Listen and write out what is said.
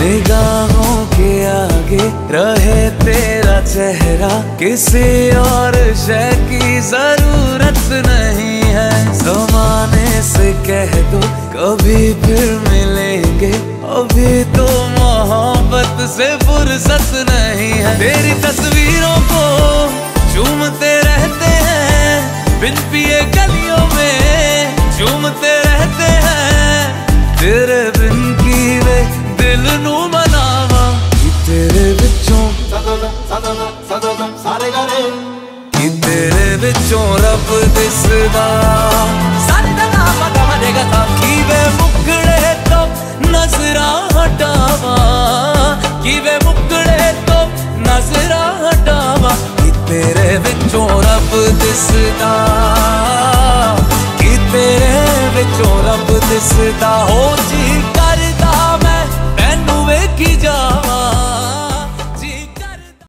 निगाहों के आगे रहे तेरा चेहरा। किसी और शह की ज़रूरत नहीं है। जमाने से कह दो, कभी फिर मिलेंगे। अभी तो मोहब्बत से फुर्सत नहीं है। तेरी तस्वीरों को चूमते रहते हैं। बिन पिए गलियों में चूमते रहते हैं। तेरे बिन ਨੂੰ ਮਨਾਵਾ। ਤੇਰੇ ਵਿੱਚੋਂ ਤੇਰੇ ਵਿੱਚੋਂ ਰੱਬ ਦਿਸਦਾ? ਸਾਰੇ ਦਾ ਨਾਮ ਗਵਨੇਗਾ ਕਿਵੇਂ ਮੁਕੜੇ ਤੋਂ ਨਜ਼ਰਾ ਹਟਾਵਾ? ਕਿਵੇਂ ਮੁਕੜੇ ਤੋਂ ਨਜ਼ਰਾਂ ਹਟਾਵਾ? ਤੇਰੇ ਵਿੱਚੋਂ ਰੱਬ ਦਿਸਦਾ? ਕਿਤੇ ਤੇਰੇ ਵਿੱਚੋਂ ਰੱਬ ਦਿਸਦਾ? ਹੋ ਜੀ